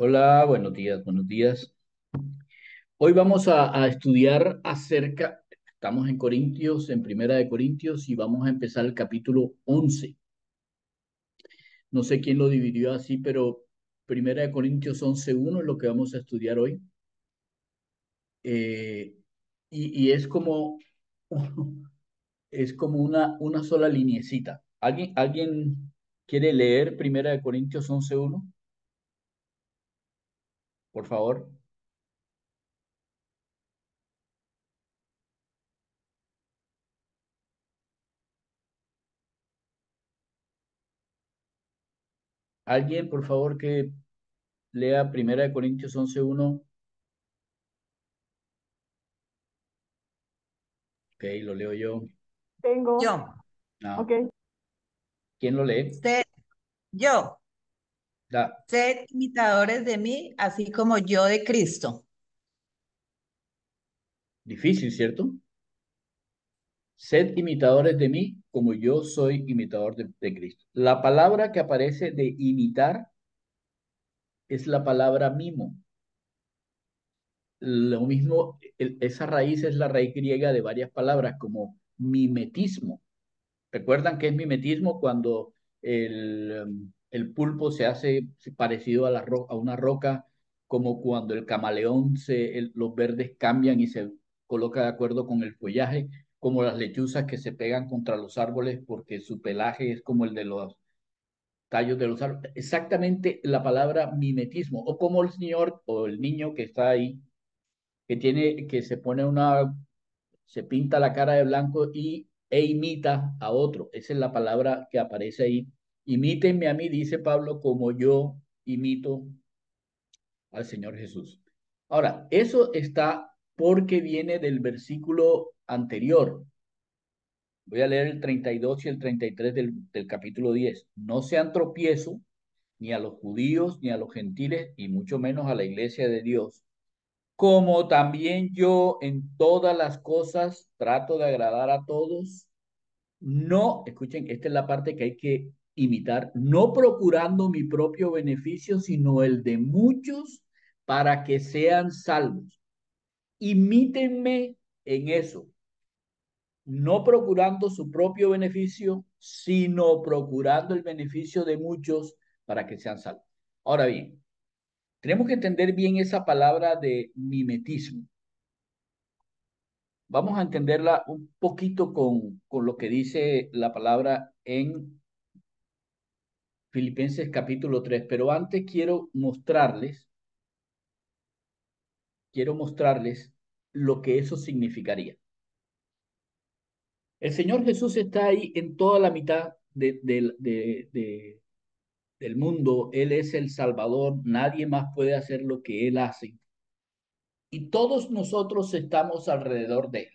Hola, buenos días, buenos días. Hoy vamos a, estudiar acerca, estamos en Corintios, en Primera de Corintios, y vamos a empezar el capítulo 11. No sé quién lo dividió así, pero Primera de Corintios 11.1 es lo que vamos a estudiar hoy. Eh, y, y es como, es como una, una sola liniecita. ¿Alguien, ¿Alguien quiere leer Primera de Corintios 11.1? Por favor. Alguien, por favor, que lea Primera de Corintios 11.1. Ok, lo leo yo. Tengo. Yo, Ah, Ok. ¿Quién lo lee? sed, yo, Da, sed imitadores de mí, así como yo de Cristo. difícil, ¿cierto? Sed imitadores de mí como yo soy imitador de, de Cristo. La palabra que aparece de imitar es la palabra mimo. Lo mismo, el- esa raíz es la raíz griega de varias palabras como mimetismo. ¿Recuerdan qué es mimetismo? Cuando el, um, el pulpo se hace parecido a, una roca, como cuando el camaleón, los verdes cambian y se coloca de acuerdo con el follaje, como las lechuzas que se pegan contra los árboles porque su pelaje es como el de los tallos de los árboles. Exactamente la palabra mimetismo, o como el señor o el niño que está ahí, que tiene, que se pone una se pinta la cara de blanco y, e imita a otro. Esa es la palabra que aparece ahí. Imítenme a mí, dice Pablo, como yo imito al Señor Jesús. Ahora, eso está porque viene del versículo anterior. Voy a leer el 32 y el 33 del, del capítulo 10. No sean tropiezo ni a los judíos ni a los gentiles y mucho menos a la iglesia de Dios como también yo en todas las cosas trato de agradar a todos, no, escuchen, esta es la parte que hay que imitar, no procurando mi propio beneficio, sino el de muchos para que sean salvos. Imítenme en eso, no procurando su propio beneficio, sino procurando el beneficio de muchos para que sean salvos. Ahora bien, tenemos que entender bien esa palabra de mimetismo. Vamos a entenderla un poquito con, con lo que dice la palabra en Filipenses capítulo 3, pero antes quiero mostrarles, quiero mostrarles lo que eso significaría. El Señor Jesús está ahí en toda la mitad de, de, de, de, del mundo, Él es el Salvador, nadie más puede hacer lo que Él hace. Y todos nosotros estamos alrededor de Él.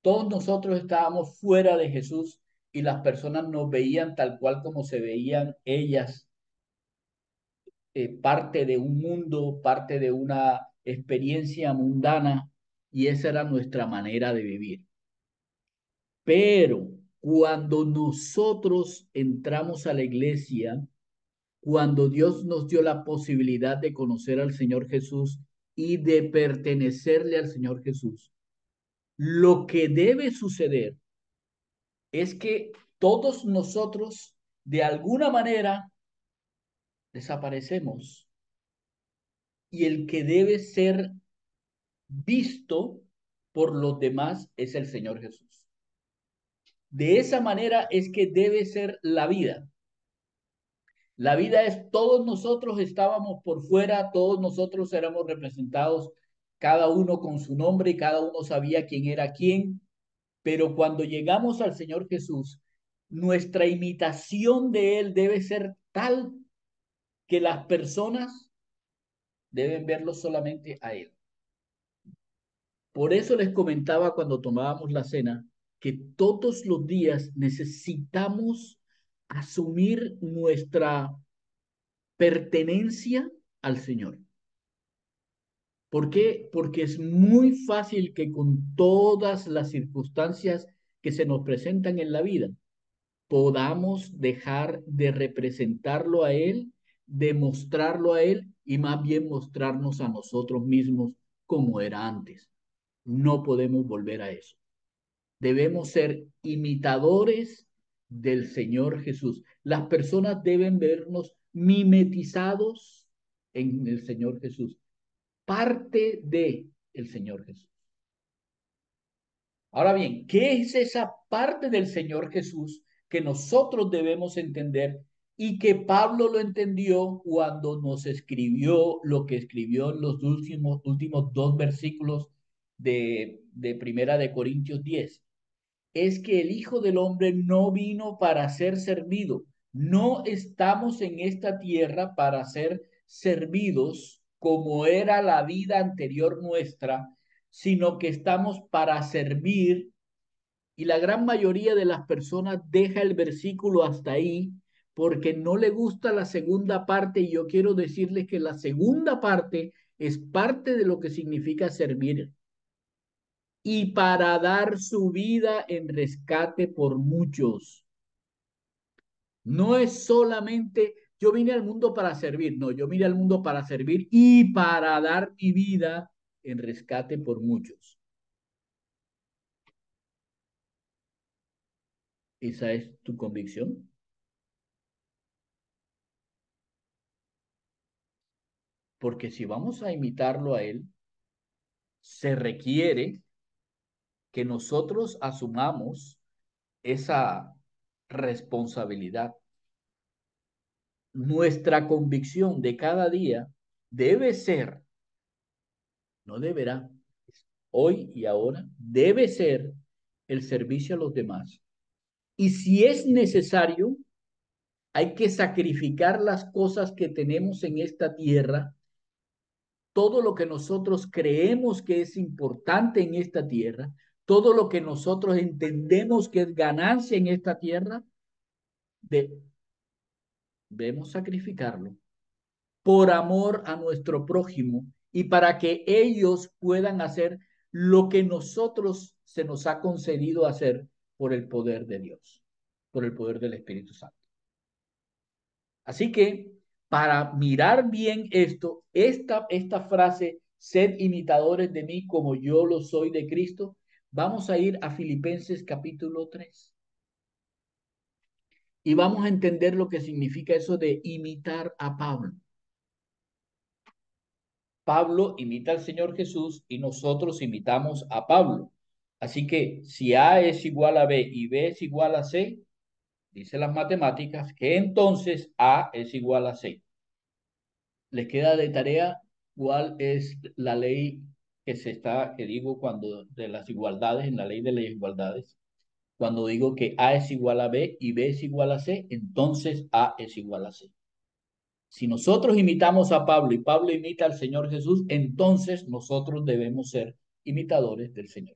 Todos nosotros estábamos fuera de Jesús y las personas nos veían tal cual como se veían ellas, eh, parte de un mundo, parte de una experiencia mundana, y esa era nuestra manera de vivir. Pero cuando nosotros entramos a la iglesia, cuando Dios nos dio la posibilidad de conocer al Señor Jesús y de pertenecerle al Señor Jesús, lo que debe suceder es que todos nosotros, de alguna manera, desaparecemos. Y el que debe ser visto por los demás es el Señor Jesús. De esa manera es que debe ser la vida. La vida es, todos nosotros estábamos por fuera, todos nosotros éramos representados, cada uno con su nombre, cada uno sabía quién era quién, pero cuando llegamos al Señor Jesús, nuestra imitación de Él debe ser tal que las personas deben verlo solamente a Él. Por eso les comentaba cuando tomábamos la cena que todos los días necesitamos asumir nuestra pertenencia al Señor. ¿Por qué? Porque es muy fácil que con todas las circunstancias que se nos presentan en la vida, podamos dejar de representarlo a Él, de mostrarlo a Él y más bien mostrarnos a nosotros mismos como era antes. No podemos volver a eso. Debemos ser imitadores del Señor Jesús. Las personas deben vernos mimetizados en el Señor Jesús, parte de el Señor Jesús. Ahora bien, ¿qué es esa parte del Señor Jesús que nosotros debemos entender y que Pablo lo entendió cuando nos escribió lo que escribió en los últimos, últimos dos versículos de, de Primera de Corintios 10? Es que el Hijo del Hombre no vino para ser servido. No estamos en esta tierra para ser servidos como era la vida anterior nuestra, sino que estamos para servir y la gran mayoría de las personas deja el versículo hasta ahí porque no le gusta la segunda parte y yo quiero decirles que la segunda parte es parte de lo que significa servir y para dar su vida en rescate por muchos. No es solamente yo vine al mundo para servir, no, yo vine al mundo para servir y para dar mi vida en rescate por muchos. ¿Esa es tu convicción? Porque si vamos a imitarlo a Él, se requiere que nosotros asumamos esa responsabilidad. Nuestra convicción de cada día debe ser, no deberá, hoy y ahora, debe ser el servicio a los demás. Y si es necesario, hay que sacrificar las cosas que tenemos en esta tierra, todo lo que nosotros creemos que es importante en esta tierra, todo lo que nosotros entendemos que es ganancia en esta tierra, debemos sacrificarlo por amor a nuestro prójimo y para que ellos puedan hacer lo que nosotros se nos ha concedido hacer por el poder de Dios, por el poder del Espíritu Santo. Así que para mirar bien esto, esta, esta frase, sed imitadores de mí como yo lo soy de Cristo, vamos a ir a Filipenses capítulo 3. Y vamos a entender lo que significa eso de imitar a Pablo. Pablo imita al Señor Jesús y nosotros imitamos a Pablo. Así que si A es igual a B y B es igual a C, dice las matemáticas que entonces A es igual a C. Les queda de tarea cuál es la ley que se está, que digo cuando de las igualdades, en la ley de las igualdades. Cuando digo que A es igual a B y B es igual a C, entonces A es igual a C. Si nosotros imitamos a Pablo y Pablo imita al Señor Jesús, entonces nosotros debemos ser imitadores del Señor.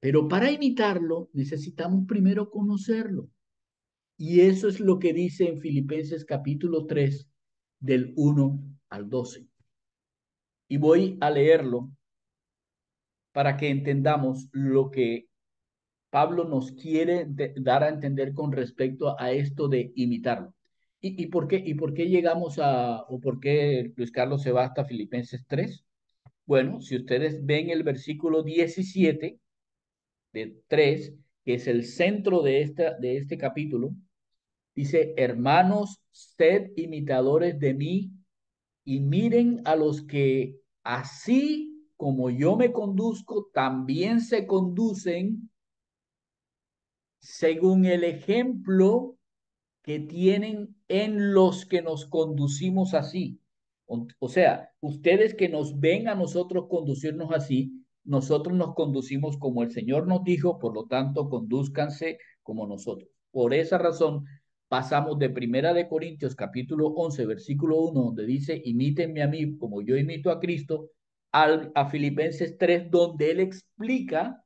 Pero para imitarlo necesitamos primero conocerlo. Y eso es lo que dice en Filipenses capítulo 3 del 1 al 12. Y voy a leerlo para que entendamos lo que Pablo nos quiere dar a entender con respecto a esto de imitarlo. ¿Y, por qué, ¿Y por qué llegamos a, o por qué Luis Carlos se va hasta Filipenses 3? Bueno, si ustedes ven el versículo 17, de 3, que es el centro de, esta, de este capítulo, dice, hermanos, sed imitadores de mí y miren a los que así como yo me conduzco, también se conducen según el ejemplo que tienen en los que nos conducimos así. O, sea, ustedes que nos ven a nosotros conducirnos así, nosotros nos conducimos como el Señor nos dijo, por lo tanto, conduzcanse como nosotros. Por esa razón, pasamos de Primera de Corintios capítulo 11, versículo 1, donde dice, imítenme a mí como yo imito a Cristo, al, a Filipenses 3, donde él explica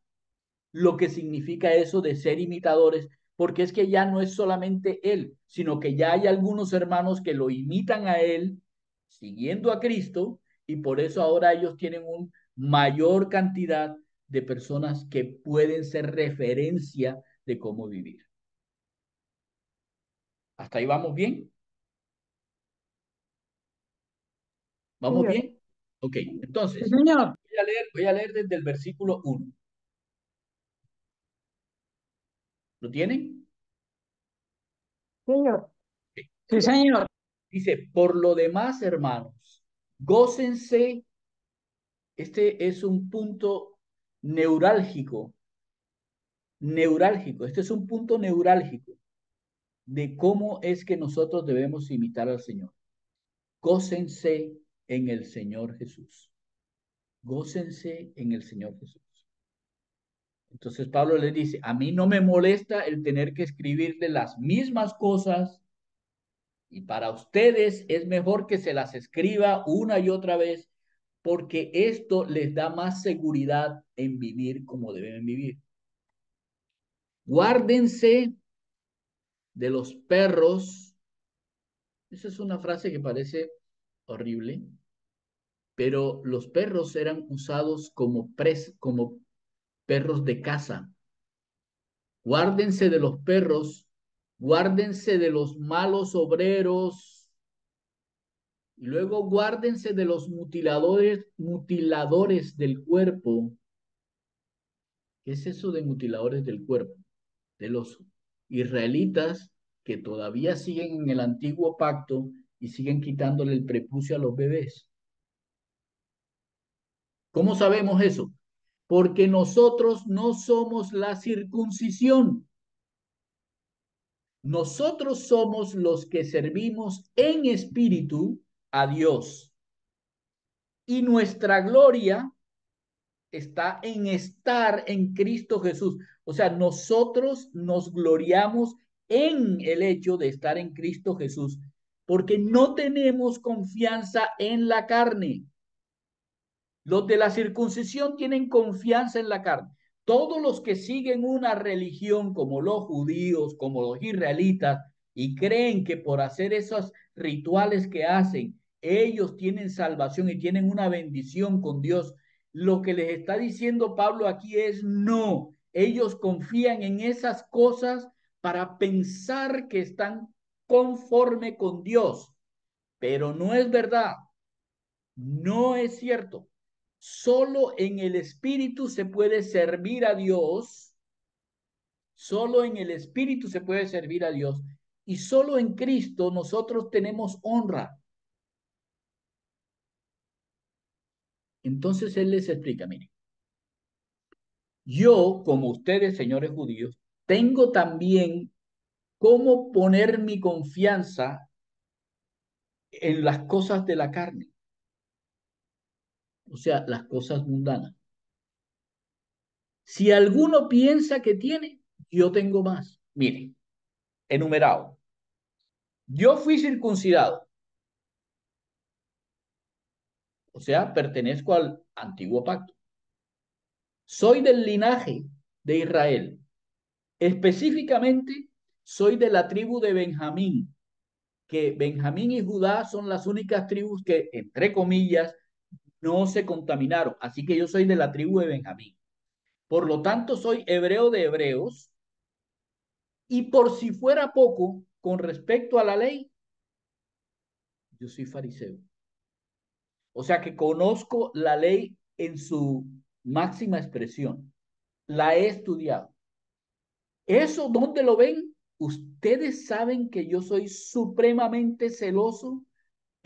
lo que significa eso de ser imitadores, porque es que ya no es solamente él, sino que ya hay algunos hermanos que lo imitan a él, siguiendo a Cristo, y por eso ahora ellos tienen un mayor cantidad de personas que pueden ser referencia de cómo vivir. ¿Hasta ahí vamos bien? ¿Vamos bien? Ok, entonces. Voy, a leer, voy a leer desde el versículo 1. ¿Lo tienen? Señor. Sí, señor. Dice, por lo demás, hermanos, gócense. Este es un punto neurálgico. Neurálgico. Este es un punto neurálgico de cómo es que nosotros debemos imitar al Señor. Gócense en el Señor Jesús. Gócense en el Señor Jesús. Entonces Pablo le dice, a mí no me molesta el tener que escribirle las mismas cosas y para ustedes es mejor que se las escriba una y otra vez porque esto les da más seguridad en vivir como deben vivir. Guárdense de los perros. Esa es una frase que parece horrible, pero los perros eran usados como, pres, como perros de caza. Guárdense de los perros, guárdense de los malos obreros, y luego guárdense de los mutiladores, mutiladores del cuerpo. ¿Qué es eso de mutiladores del cuerpo? De los israelitas que todavía siguen en el antiguo pacto y siguen quitándole el prepucio a los bebés. ¿Cómo sabemos eso? Porque nosotros no somos la circuncisión. Nosotros somos los que servimos en espíritu a Dios. Y nuestra gloria está en estar en Cristo Jesús. O sea, nosotros nos gloriamos en el hecho de estar en Cristo Jesús, porque no tenemos confianza en la carne. Los de la circuncisión tienen confianza en la carne. Todos los que siguen una religión como los judíos, como los israelitas, y creen que por hacer esos rituales que hacen, ellos tienen salvación y tienen una bendición con Dios. Lo que les está diciendo Pablo aquí es no. Ellos confían en esas cosas para pensar que están conforme con Dios, pero no es verdad. No es cierto. Solo en el Espíritu se puede servir a Dios. Solo en el Espíritu se puede servir a Dios. Y solo en Cristo nosotros tenemos honra. Entonces Él les explica, miren, yo, como ustedes, señores judíos, tengo también cómo poner mi confianza en las cosas de la carne o sea, las cosas mundanas. Si alguno piensa que tiene, yo tengo más. Miren, enumerado. Yo fui circuncidado. O sea, pertenezco al antiguo pacto. Soy del linaje de Israel. Específicamente, soy de la tribu de Benjamín, que Benjamín y Judá son las únicas tribus que, entre comillas, no se contaminaron. Así que yo soy de la tribu de Benjamín. Por lo tanto, soy hebreo de hebreos. Y por si fuera poco, con respecto a la ley, yo soy fariseo. O sea que conozco la ley en su máxima expresión. La he estudiado. ¿Eso dónde lo ven? Ustedes saben que yo soy supremamente celoso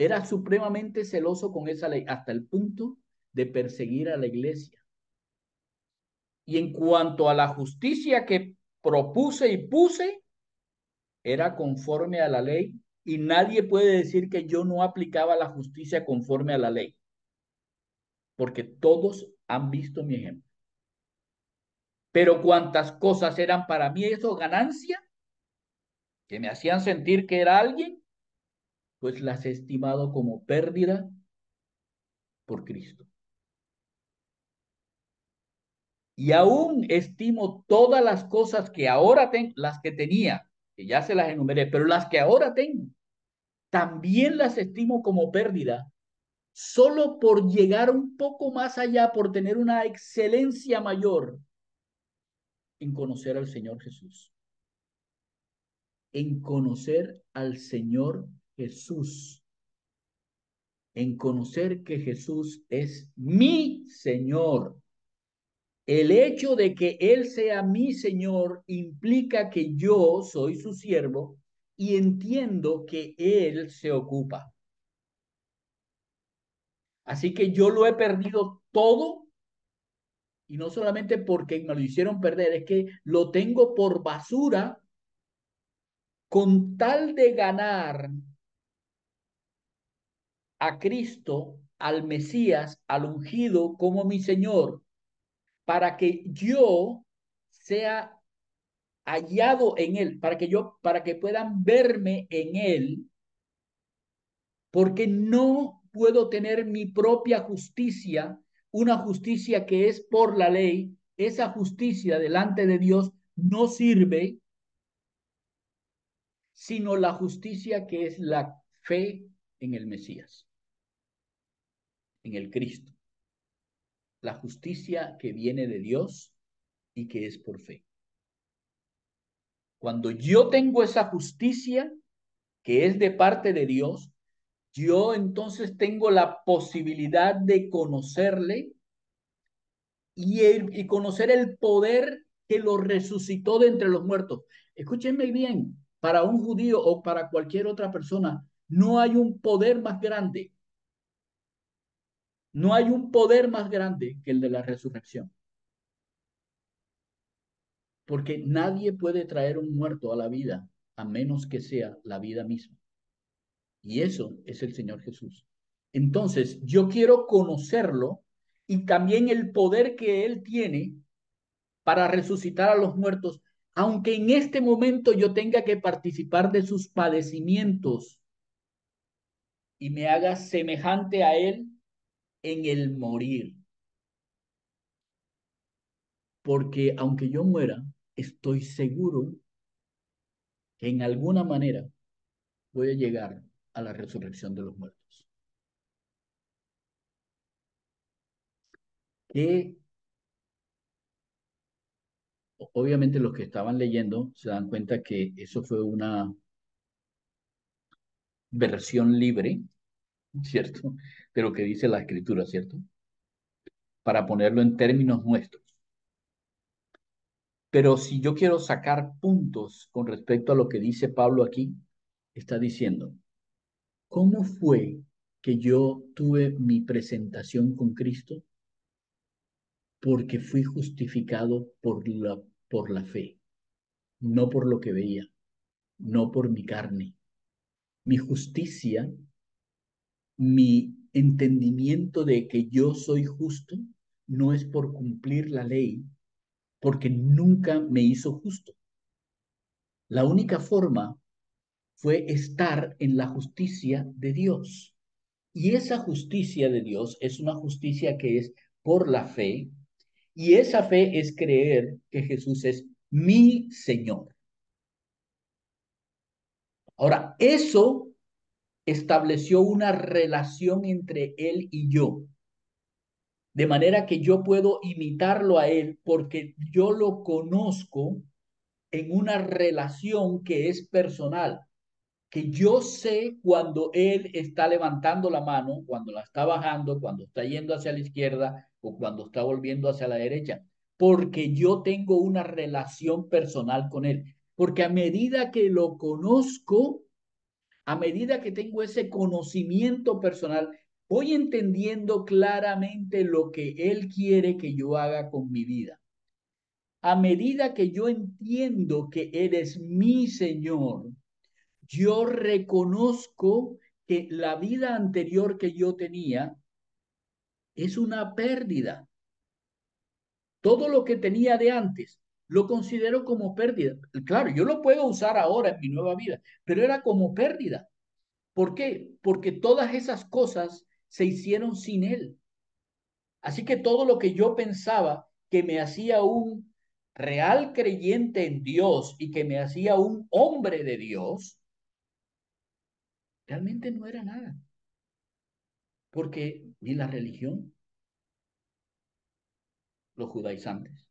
era supremamente celoso con esa ley hasta el punto de perseguir a la iglesia. Y en cuanto a la justicia que propuse y puse, era conforme a la ley y nadie puede decir que yo no aplicaba la justicia conforme a la ley, porque todos han visto mi ejemplo. Pero cuántas cosas eran para mí eso ganancia, que me hacían sentir que era alguien, pues las he estimado como pérdida por Cristo. Y aún estimo todas las cosas que ahora tengo, las que tenía, que ya se las enumeré, pero las que ahora tengo, también las estimo como pérdida, solo por llegar un poco más allá, por tener una excelencia mayor en conocer al Señor Jesús. En conocer al Señor Jesús. en conocer que Jesús es mi Señor. El hecho de que Él sea mi Señor implica que yo soy su siervo y entiendo que Él se ocupa. Así que yo lo he perdido todo y no solamente porque me lo hicieron perder, es que lo tengo por basura con tal de ganar a Cristo, al Mesías, al ungido como mi Señor, para que yo sea hallado en él, para que yo, para que puedan verme en él, porque no puedo tener mi propia justicia, una justicia que es por la ley, esa justicia delante de Dios no sirve, sino la justicia que es la fe en el Mesías en el Cristo. La justicia que viene de Dios y que es por fe. Cuando yo tengo esa justicia que es de parte de Dios, yo entonces tengo la posibilidad de conocerle y, conocer el poder que lo resucitó de entre los muertos. Escúchenme bien, para un judío o para cualquier otra persona, no hay un poder más grande no hay un poder más grande que el de la resurrección. Porque nadie puede traer un muerto a la vida a menos que sea la vida misma. Y eso es el Señor Jesús. Entonces, yo quiero conocerlo y también el poder que Él tiene para resucitar a los muertos, aunque en este momento yo tenga que participar de sus padecimientos y me haga semejante a Él en el morir. Porque aunque yo muera, estoy seguro que en alguna manera voy a llegar a la resurrección de los muertos. Que obviamente los que estaban leyendo se dan cuenta que eso fue una versión libre ¿cierto? De lo que dice la escritura, ¿cierto? Para ponerlo en términos nuestros. Pero si yo quiero sacar puntos con respecto a lo que dice Pablo aquí, está diciendo, ¿cómo fue que yo tuve mi presentación con Cristo? Porque fui justificado por la, por la fe, no por lo que veía, no por mi carne. Mi justicia mi entendimiento de que yo soy justo no es por cumplir la ley, porque nunca me hizo justo. La única forma fue estar en la justicia de Dios. Y esa justicia de Dios es una justicia que es por la fe, y esa fe es creer que Jesús es mi Señor. Ahora, eso estableció una relación entre él y yo. De manera que yo puedo imitarlo a él porque yo lo conozco en una relación que es personal, que yo sé cuando él está levantando la mano, cuando la está bajando, cuando está yendo hacia la izquierda o cuando está volviendo hacia la derecha, porque yo tengo una relación personal con él, porque a medida que lo conozco, a medida que tengo ese conocimiento personal, voy entendiendo claramente lo que Él quiere que yo haga con mi vida. A medida que yo entiendo que Él es mi Señor, yo reconozco que la vida anterior que yo tenía es una pérdida. Todo lo que tenía de antes lo considero como pérdida. Claro, yo lo puedo usar ahora en mi nueva vida, pero era como pérdida. ¿Por qué? Porque todas esas cosas se hicieron sin Él. Así que todo lo que yo pensaba que me hacía un real creyente en Dios y que me hacía un hombre de Dios, realmente no era nada. Porque ni la religión, los judaizantes,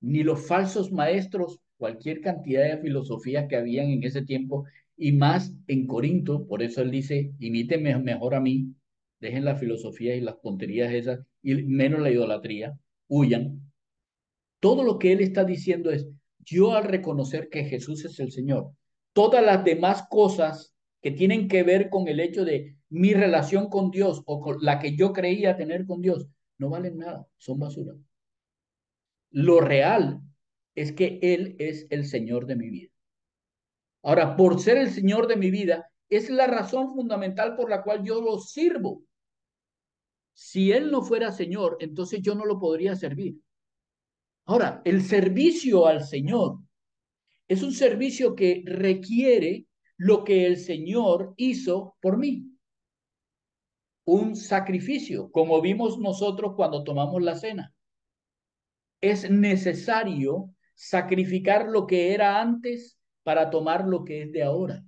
ni los falsos maestros, cualquier cantidad de filosofías que habían en ese tiempo y más en Corinto, por eso él dice, imítenme mejor a mí, dejen la filosofía y las tonterías esas, y menos la idolatría, huyan. Todo lo que él está diciendo es, yo al reconocer que Jesús es el Señor, todas las demás cosas que tienen que ver con el hecho de mi relación con Dios o con la que yo creía tener con Dios, no valen nada, son basura. Lo real es que Él es el Señor de mi vida. Ahora, por ser el Señor de mi vida, es la razón fundamental por la cual yo lo sirvo. Si Él no fuera Señor, entonces yo no lo podría servir. Ahora, el servicio al Señor es un servicio que requiere lo que el Señor hizo por mí. Un sacrificio, como vimos nosotros cuando tomamos la cena. Es necesario sacrificar lo que era antes para tomar lo que es de ahora.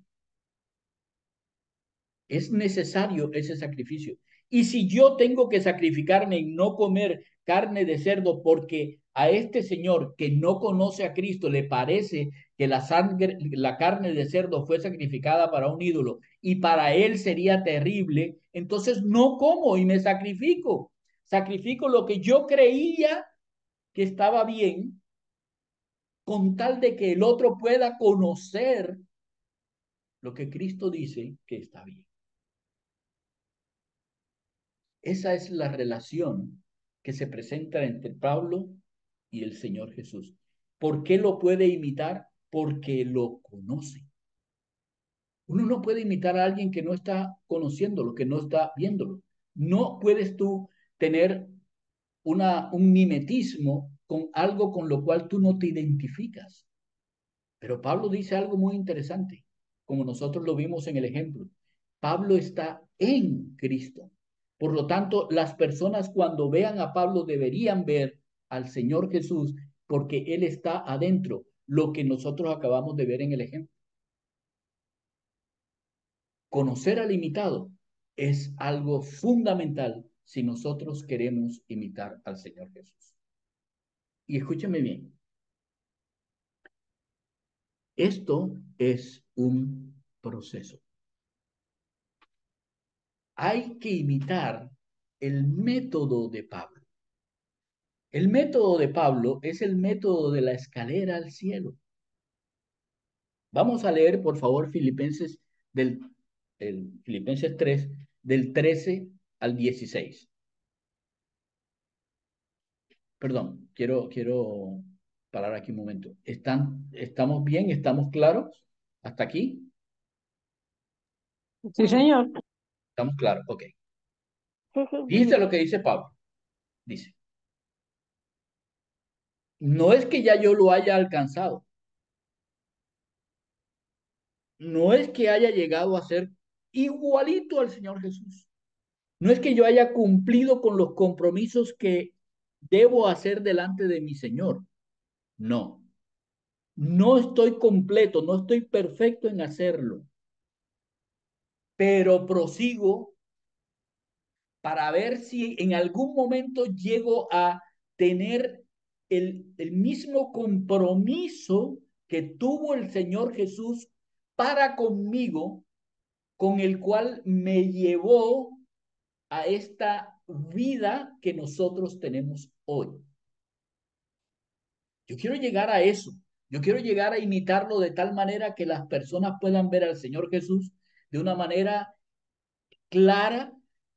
Es necesario ese sacrificio. Y si yo tengo que sacrificarme y no comer carne de cerdo porque a este señor que no conoce a Cristo le parece que la sangre, la carne de cerdo fue sacrificada para un ídolo y para él sería terrible, entonces no como y me sacrifico. Sacrifico lo que yo creía que estaba bien con tal de que el otro pueda conocer lo que Cristo dice que está bien. Esa es la relación que se presenta entre Pablo y el Señor Jesús. ¿Por qué lo puede imitar? Porque lo conoce. Uno no puede imitar a alguien que no está conociéndolo, que no está viéndolo. No puedes tú tener un mimetismo con algo con lo cual tú no te identificas. Pero Pablo dice algo muy interesante, como nosotros lo vimos en el ejemplo. Pablo está en Cristo. Por lo tanto, las personas cuando vean a Pablo deberían ver al Señor Jesús porque Él está adentro, lo que nosotros acabamos de ver en el ejemplo. Conocer al imitado es algo fundamental si nosotros queremos imitar al Señor Jesús. Y escúcheme bien. Esto es un proceso. Hay que imitar el método de Pablo. El método de Pablo es el método de la escalera al cielo. Vamos a leer, por favor, Filipenses del Filipenses 3, del 13 al 16 perdón, quiero, quiero parar aquí un momento. ¿Están, ¿Estamos bien? ¿Estamos claros? ¿Hasta aquí? Sí, señor. ¿Estamos claros? Ok. Sí, lo que dice Pablo. Dice, no es que ya yo lo haya alcanzado. No es que haya llegado a ser igualito al Señor Jesús. No es que yo haya cumplido con los compromisos que debo hacer delante de mi Señor. No. No estoy completo, no estoy perfecto en hacerlo. Pero prosigo para ver si en algún momento llego a tener el, el mismo compromiso que tuvo el Señor Jesús para conmigo, con el cual me llevó a esta vida que nosotros tenemos hoy. Yo quiero llegar a eso. Yo quiero llegar a imitarlo de tal manera que las personas puedan ver al Señor Jesús de una manera clara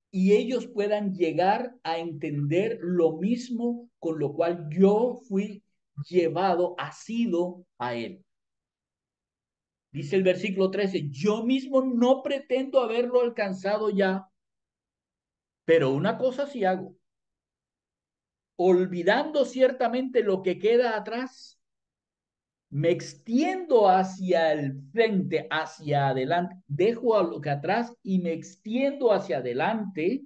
y ellos puedan llegar a entender lo mismo con lo cual yo fui llevado, sido a Él. Dice el versículo 13, yo mismo no pretendo haberlo alcanzado ya, pero una cosa sí hago. Olvidando ciertamente lo que queda atrás, me extiendo hacia el frente, hacia adelante, dejo a lo que atrás y me extiendo hacia adelante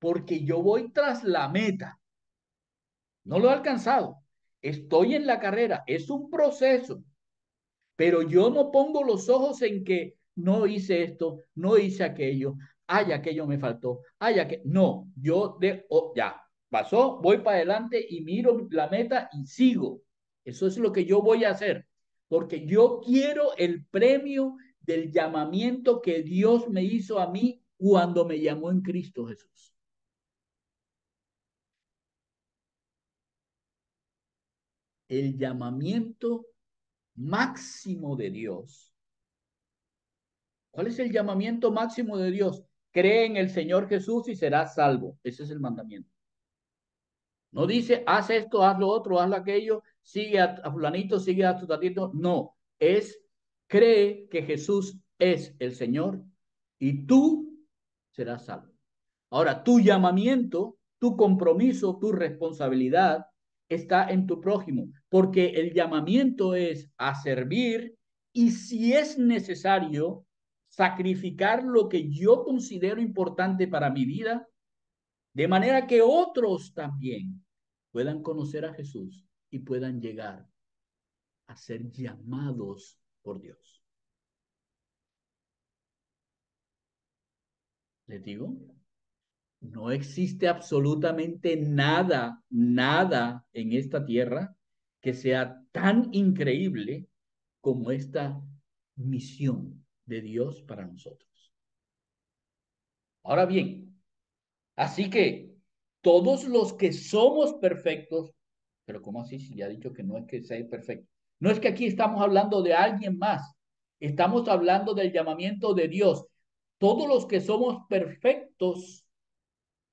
porque yo voy tras la meta. No lo he alcanzado. Estoy en la carrera. Es un proceso. Pero yo no pongo los ojos en que no hice esto, no hice aquello ay, aquello me faltó, ay, que No, yo de, oh, ya, pasó, voy para adelante y miro la meta y sigo. Eso es lo que yo voy a hacer. porque yo quiero el premio del llamamiento que Dios me hizo a mí cuando me llamó en Cristo Jesús. El llamamiento máximo de Dios. ¿Cuál es el llamamiento máximo de Dios? Cree en el Señor Jesús y serás salvo. Ese es el mandamiento. No dice, haz esto, haz lo otro, haz aquello, sigue a, fulanito, sigue a tu tatito. No, es cree que Jesús es el Señor y tú serás salvo. Ahora, tu llamamiento, tu compromiso, tu responsabilidad está en tu prójimo, porque el llamamiento es a servir y si es necesario sacrificar lo que yo considero importante para mi vida, de manera que otros también puedan conocer a Jesús y puedan llegar a ser llamados por Dios. Les digo, no existe absolutamente nada, nada en esta tierra que sea tan increíble como esta misión de Dios para nosotros. Ahora bien, así que todos los que somos perfectos, pero ¿cómo así si ya ha dicho que no es que sea perfecto? No es que aquí estamos hablando de alguien más, estamos hablando del llamamiento de Dios. Todos los que somos perfectos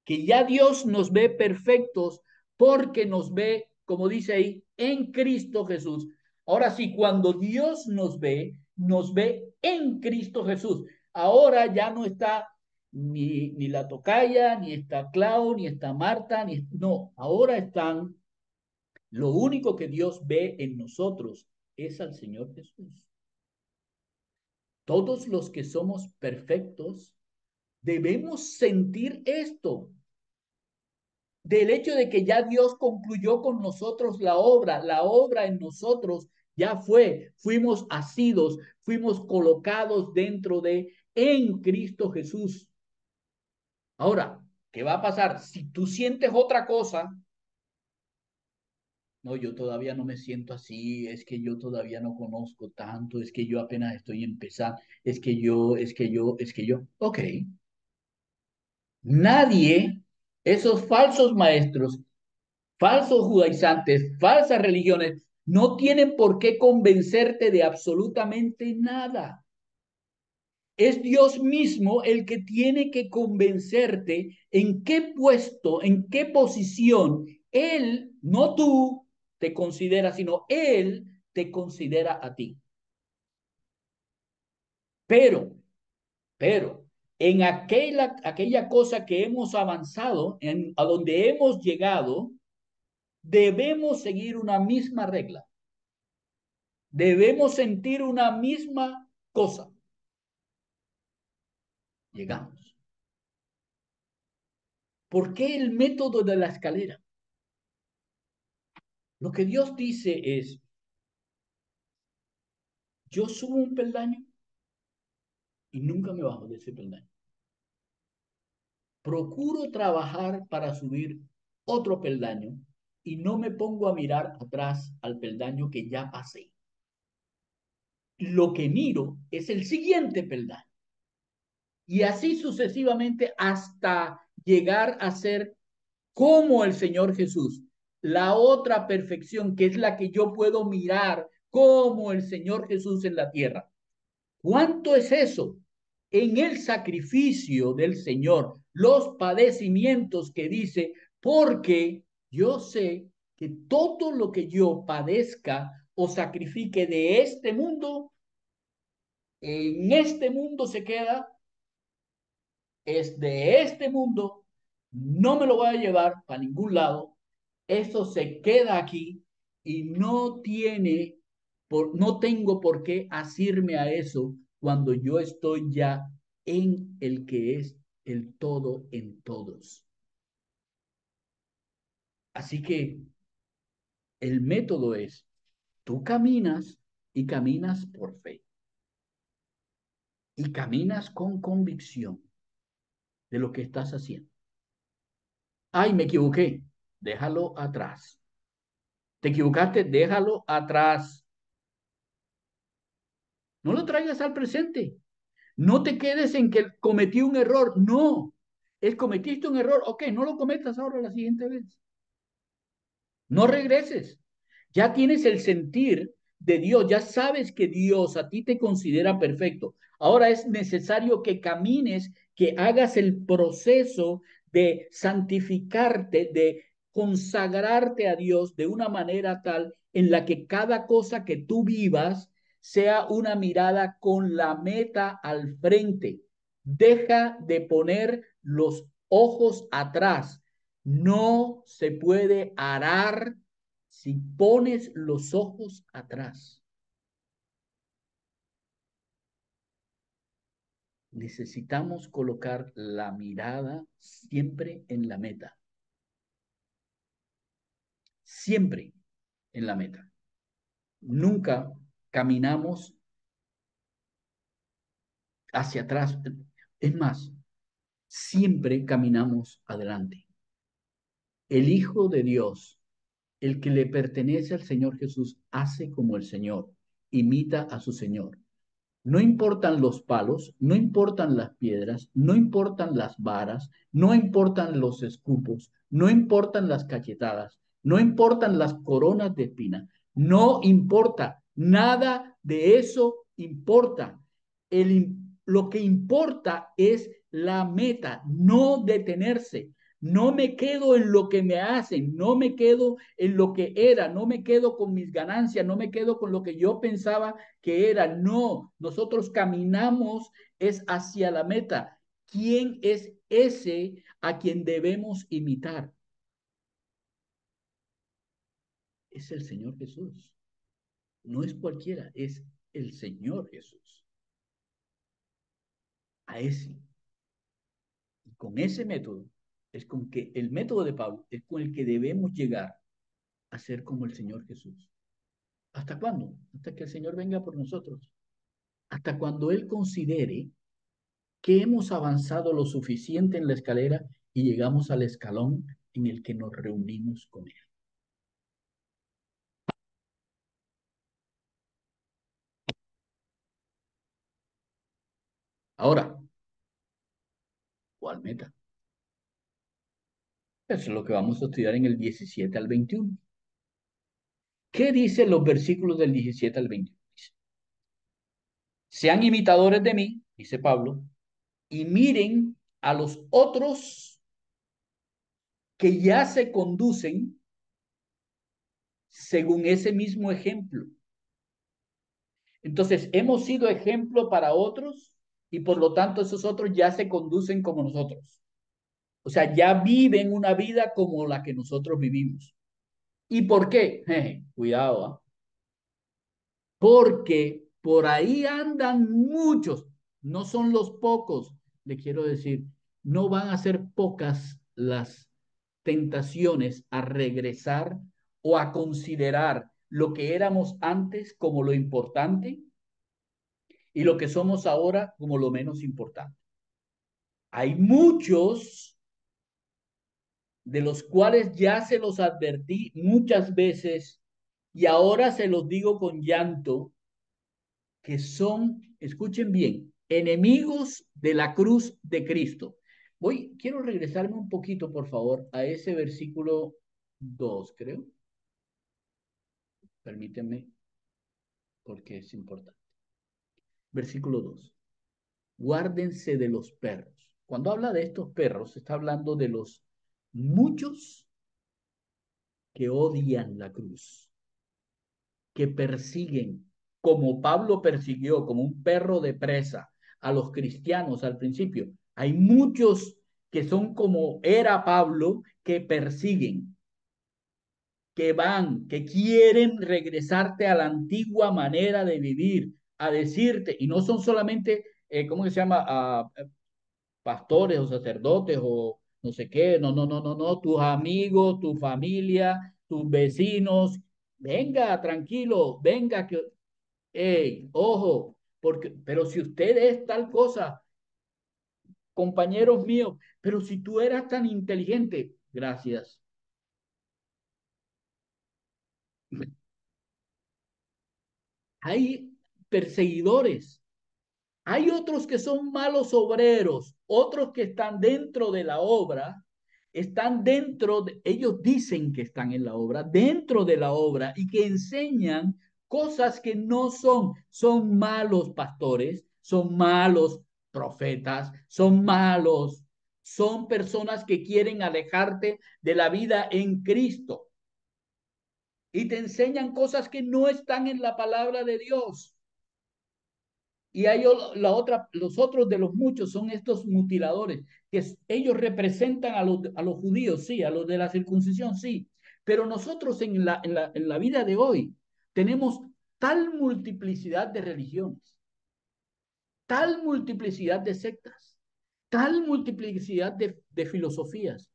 que ya Dios nos ve perfectos porque nos ve, como dice ahí, en Cristo Jesús. Ahora sí, cuando Dios nos ve, nos ve en Cristo Jesús. Ahora ya no está ni, ni la tocaya, ni está Clau, ni está Marta, ni no, ahora están, lo único que Dios ve en nosotros es al Señor Jesús. Todos los que somos perfectos debemos sentir esto del hecho de que ya Dios concluyó con nosotros la obra, la obra en nosotros ya fue, fuimos asidos, fuimos colocados dentro de en Cristo Jesús. Ahora, ¿qué va a pasar? Si tú sientes otra cosa, no, yo todavía no me siento así, es que yo todavía no conozco tanto, es que yo apenas estoy empezando, es que yo, es que yo, es que yo, ok. Nadie esos falsos maestros, falsos judaizantes, falsas religiones, no tienen por qué convencerte de absolutamente nada. Es Dios mismo el que tiene que convencerte en qué puesto, en qué posición Él, no tú, te considera, sino Él te considera a ti. Pero, pero, en aquella, aquella cosa que hemos avanzado, en, a donde hemos llegado, debemos seguir una misma regla. Debemos sentir una misma cosa. Llegamos. ¿Por qué el método de la escalera? Lo que Dios dice es, yo subo un peldaño y nunca me bajo de ese peldaño. Procuro trabajar para subir otro peldaño y no me pongo a mirar atrás al peldaño que ya pasé. Lo que miro es el siguiente peldaño. Y así sucesivamente hasta llegar a ser como el Señor Jesús. La otra perfección que es la que yo puedo mirar como el Señor Jesús en la tierra. ¿Cuánto es eso? en el sacrificio del Señor, los padecimientos que dice, porque yo sé que todo lo que yo padezca o sacrifique de este mundo, en este mundo se queda, es de este mundo, no me lo voy a llevar para ningún lado, eso se queda aquí y no tiene, por, no tengo por qué asirme a eso cuando yo estoy ya en el que es el todo en todos. Así que el método es, tú caminas y caminas por fe. Y caminas con convicción de lo que estás haciendo. Ay, me equivoqué. Déjalo atrás. Te equivocaste, déjalo atrás. No lo traigas al presente. No te quedes en que cometí un error. No. Es cometiste un error. Ok, no lo cometas ahora la siguiente vez. No regreses. Ya tienes el sentir de Dios. Ya sabes que Dios a ti te considera perfecto. Ahora es necesario que camines, que hagas el proceso de santificarte, de consagrarte a Dios de una manera tal en la que cada cosa que tú vivas sea una mirada con la meta al frente. Deja de poner los ojos atrás. No se puede arar si pones los ojos atrás. Necesitamos colocar la mirada siempre en la meta. Siempre en la meta. Nunca caminamos hacia atrás. Es más, siempre caminamos adelante. El Hijo de Dios, el que le pertenece al Señor Jesús, hace como el Señor, imita a su Señor. No importan los palos, no importan las piedras, no importan las varas, no importan los escupos, no importan las cachetadas, no importan las coronas de espina, no importa, nada de eso importa. Lo que importa es la meta, no detenerse. No me quedo en lo que me hacen, no me quedo en lo que era, no me quedo con mis ganancias, no me quedo con lo que yo pensaba que era. No, nosotros caminamos es hacia la meta. ¿Quién es ese a quien debemos imitar? Es el Señor Jesús. No es cualquiera, es el Señor Jesús. A ese. Y con ese método es con que el método de Pablo es con el que debemos llegar a ser como el Señor Jesús. ¿Hasta cuándo? Hasta que el Señor venga por nosotros. Hasta cuando Él considere que hemos avanzado lo suficiente en la escalera y llegamos al escalón en el que nos reunimos con Él. Ahora, ¿cuál meta? Eso es lo que vamos a estudiar en el 17 al 21. ¿Qué dicen los versículos del 17 al 21? Sean imitadores de mí, dice Pablo, y miren a los otros que ya se conducen según ese mismo ejemplo. Entonces, hemos sido ejemplo para otros y por lo tanto esos otros ya se conducen como nosotros. O sea, ya viven una vida como la que nosotros vivimos. ¿Y por qué? cuidado. ¿ah? Porque por ahí andan muchos, no son los pocos, le quiero decir, no van a ser pocas las tentaciones a regresar o a considerar lo que éramos antes como lo importante y lo que somos ahora como lo menos importante. Hay muchos de los cuales ya se los advertí muchas veces y ahora se los digo con llanto, que son, escuchen bien, enemigos de la cruz de Cristo. Voy, quiero regresarme un poquito, por favor, a ese versículo 2, creo. Permítanme, porque es importante. Versículo 2. Guárdense de los perros. Cuando habla de estos perros, está hablando de los muchos que odian la cruz, que persiguen, como Pablo persiguió, como un perro de presa a los cristianos al principio. Hay muchos que son como era Pablo, que persiguen, que van, que quieren regresarte a la antigua manera de vivir, a decirte, y no son solamente, eh, ¿cómo se llama? Ah, eh, pastores o sacerdotes o no sé qué, no, no, no, no, no, tus amigos, tu familia, tus vecinos, venga, tranquilo, venga, que, hey, ojo, porque, pero si usted es tal cosa, compañeros míos, pero si tú eras tan inteligente, gracias. Hay perseguidores. Hay otros que son malos obreros, otros que están dentro de la obra, están dentro, de, ellos dicen que están en la obra, dentro de la obra y que enseñan cosas que no son, son malos pastores, son malos profetas, son malos, son personas que quieren alejarte de la vida en Cristo y te enseñan cosas que no están en la palabra de Dios. Y hay la otra, los otros de los muchos son estos mutiladores, que ellos representan a los, a los judíos, sí, a los de la circuncisión, sí. Pero nosotros en la, en la, en la vida de hoy tenemos tal multiplicidad de religiones, tal multiplicidad de sectas, tal multiplicidad de, de filosofías.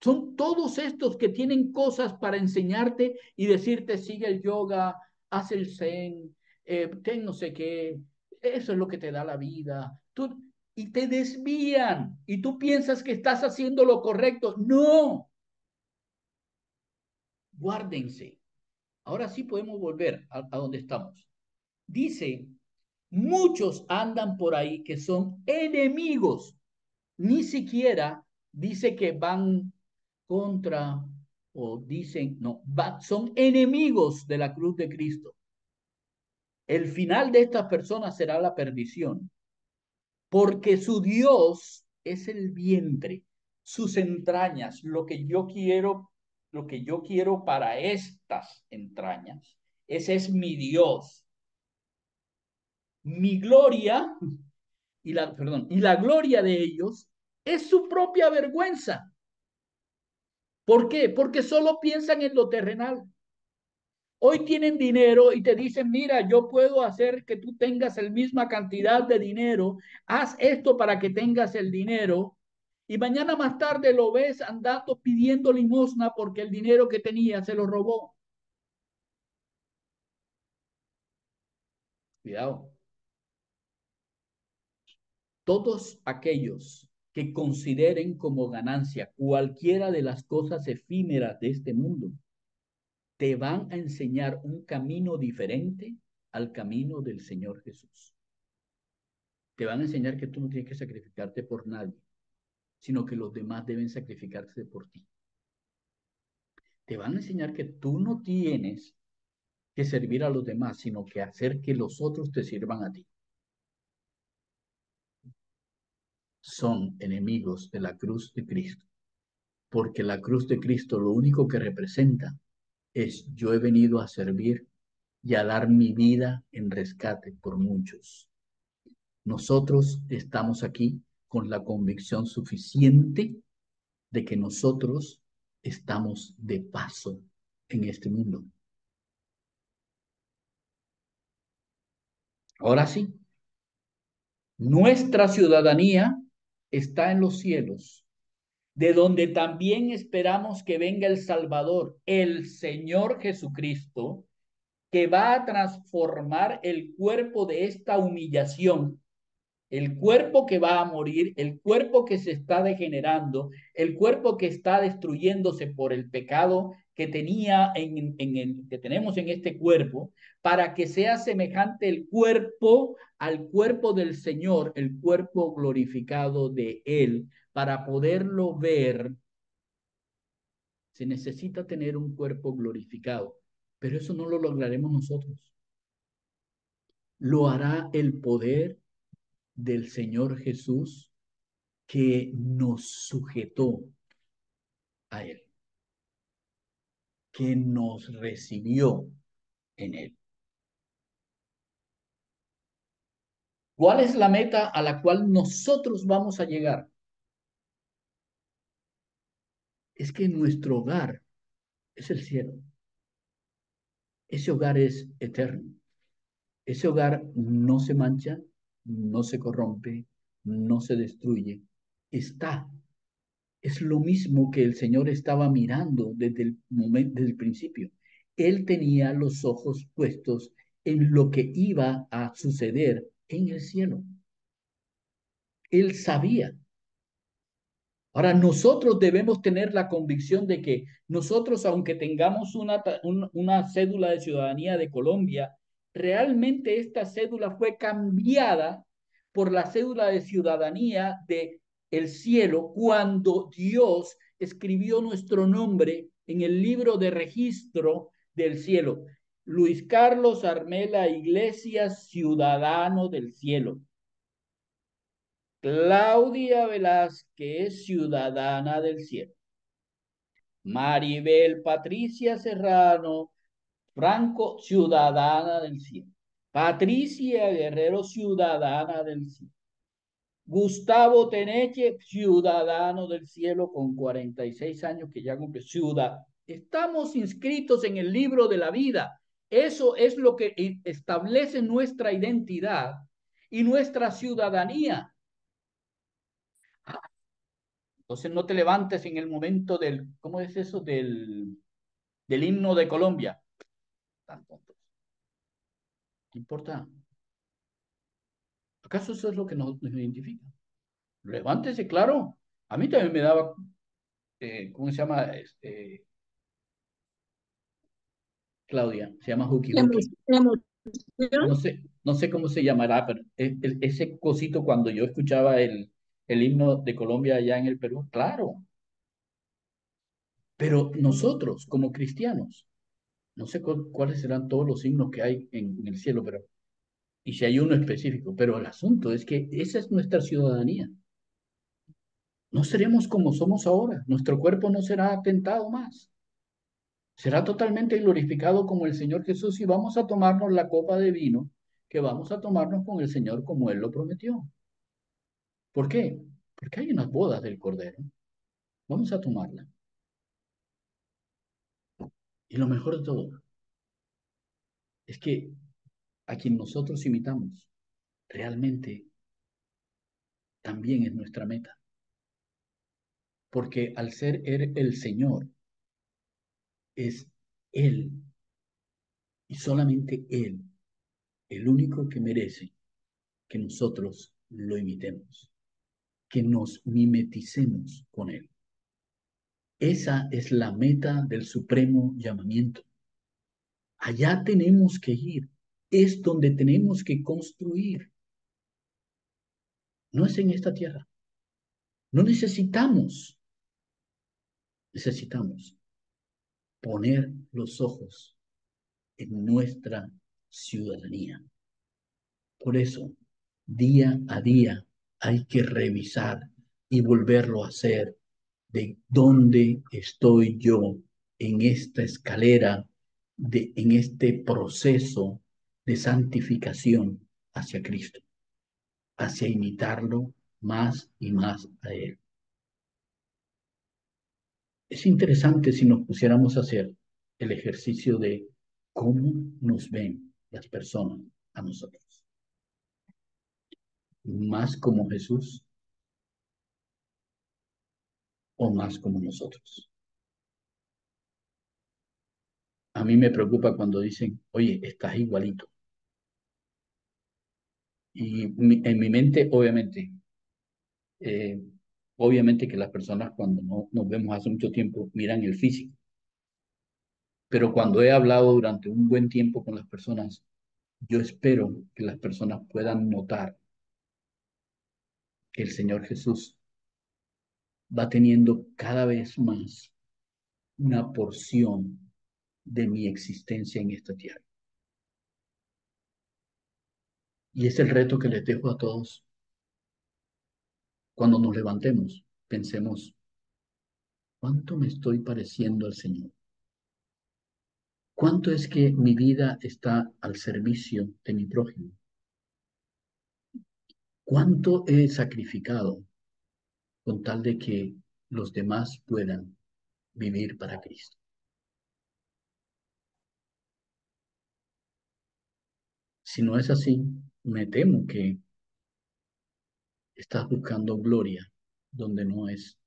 Son todos estos que tienen cosas para enseñarte y decirte, sigue el yoga, haz el zen, eh, ten no sé qué, eso es lo que te da la vida. Tú, y te desvían y tú piensas que estás haciendo lo correcto. No. Guárdense. Ahora sí podemos volver a, donde estamos. Dice, muchos andan por ahí que son enemigos. Ni siquiera dice que van contra o dicen, no, son enemigos de la cruz de Cristo. El final de estas personas será la perdición, porque su Dios es el vientre, sus entrañas, lo que yo quiero, lo que yo quiero para estas entrañas. Ese es mi Dios. Mi gloria y la, y la gloria de ellos es su propia vergüenza. ¿Por qué? Porque solo piensan en lo terrenal. Hoy tienen dinero y te dicen, mira, yo puedo hacer que tú tengas la misma cantidad de dinero, haz esto para que tengas el dinero. Y mañana más tarde lo ves andando pidiendo limosna porque el dinero que tenía se lo robó. Cuidado. Todos aquellos que consideren como ganancia cualquiera de las cosas efímeras de este mundo, te van a enseñar un camino diferente al camino del Señor Jesús. Te van a enseñar que tú no tienes que sacrificarte por nadie, sino que los demás deben sacrificarse por ti. Te van a enseñar que tú no tienes que servir a los demás, sino que hacer que los otros te sirvan a ti. son enemigos de la cruz de Cristo, porque la cruz de Cristo lo único que representa es yo he venido a servir y a dar mi vida en rescate por muchos. Nosotros estamos aquí con la convicción suficiente de que nosotros estamos de paso en este mundo. Ahora sí, nuestra ciudadanía está en los cielos, de donde también esperamos que venga el Salvador, el Señor Jesucristo, que va a transformar el cuerpo de esta humillación, el cuerpo que va a morir, el cuerpo que se está degenerando, el cuerpo que está destruyéndose por el pecado que tenía en, el que tenemos en este cuerpo, para que sea semejante el cuerpo al cuerpo del Señor, el cuerpo glorificado de Él, para poderlo ver, se necesita tener un cuerpo glorificado, pero eso no lo lograremos nosotros. Lo hará el poder del Señor Jesús que nos sujetó a Él, que nos recibió en Él. ¿Cuál es la meta a la cual nosotros vamos a llegar? Es que nuestro hogar es el cielo. Ese hogar es eterno. Ese hogar no se mancha, no se corrompe, no se destruye. Está. Es lo mismo que el Señor estaba mirando desde el momento, desde el principio. Él tenía los ojos puestos en lo que iba a suceder en el cielo. Él sabía. Ahora, nosotros debemos tener la convicción de que nosotros, aunque tengamos una, una cédula de ciudadanía de Colombia realmente esta cédula fue cambiada por la cédula de ciudadanía de el cielo cuando Dios escribió nuestro nombre en el libro de registro del cielo. Luis Carlos Armela Iglesias, ciudadano del cielo. Claudia Velázquez, ciudadana del cielo. Maribel Patricia Serrano Franco, ciudadana del cielo. Patricia Guerrero, ciudadana del cielo. Gustavo Teneche, ciudadano del cielo con 46 años que ya cumple ciudad. Estamos inscritos en el libro de la vida. Eso es lo que establece nuestra identidad y nuestra ciudadanía. Entonces no te levantes en el momento del, ¿cómo es eso? Del, del himno de Colombia. Tan tontos. ¿Qué importa? ¿Acaso eso es lo que nos, identifica? Levántese, claro. A mí también me daba, eh, ¿cómo se llama? Este, Claudia, se llama Huki No sé, no sé cómo se llamará, pero ese cosito cuando yo escuchaba el, el himno de Colombia allá en el Perú, claro. Pero nosotros, como cristianos, no sé cuáles serán todos los himnos que hay en, el cielo, pero y si hay uno específico, pero el asunto es que esa es nuestra ciudadanía. No seremos como somos ahora, nuestro cuerpo no será atentado más. Será totalmente glorificado como el Señor Jesús y vamos a tomarnos la copa de vino que vamos a tomarnos con el Señor como Él lo prometió. ¿Por qué? Porque hay unas bodas del Cordero. Vamos a tomarla. Y lo mejor de todo es que a quien nosotros imitamos realmente también es nuestra meta. Porque al ser el Señor, es Él y solamente Él, el único que merece que nosotros lo imitemos que nos mimeticemos con Él. Esa es la meta del supremo llamamiento. Allá tenemos que ir, es donde tenemos que construir. No es en esta tierra. No necesitamos, necesitamos poner los ojos en nuestra ciudadanía. Por eso, día a día, hay que revisar y volverlo a hacer de dónde estoy yo en esta escalera, de, en este proceso de santificación hacia Cristo, hacia imitarlo más y más a Él. Es interesante si nos pusiéramos a hacer el ejercicio de cómo nos ven las personas a nosotros más como Jesús o más como nosotros. A mí me preocupa cuando dicen, oye, estás igualito. Y en mi mente, obviamente, eh, obviamente que las personas cuando no nos vemos hace mucho tiempo miran el físico. Pero cuando he hablado durante un buen tiempo con las personas, yo espero que las personas puedan notar que el Señor Jesús va teniendo cada vez más una porción de mi existencia en esta tierra. Y es el reto que les dejo a todos. Cuando nos levantemos, pensemos, ¿cuánto me estoy pareciendo al Señor? ¿Cuánto es que mi vida está al servicio de mi prójimo? ¿Cuánto he sacrificado con tal de que los demás puedan vivir para Cristo? Si no es así, me temo que estás buscando gloria donde no es.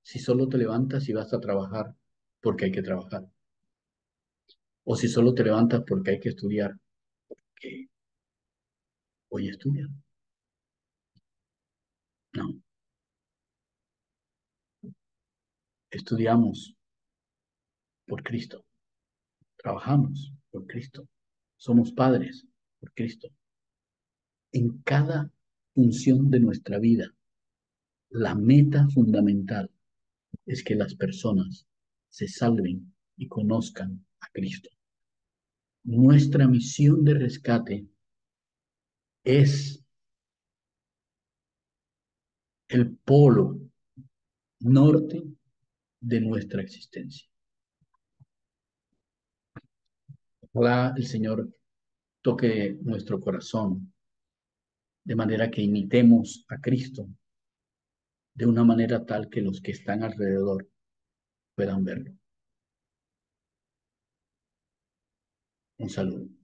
Si solo te levantas y vas a trabajar porque hay que trabajar. O si solo te levantas porque hay que estudiar, porque Hoy estudiar. No. Estudiamos por Cristo. Trabajamos por Cristo. Somos padres por Cristo. En cada función de nuestra vida, la meta fundamental es que las personas se salven y conozcan a Cristo. Nuestra misión de rescate es el polo norte de nuestra existencia. Ojalá el Señor toque nuestro corazón de manera que imitemos a Cristo de una manera tal que los que están alrededor puedan verlo. Un saludo.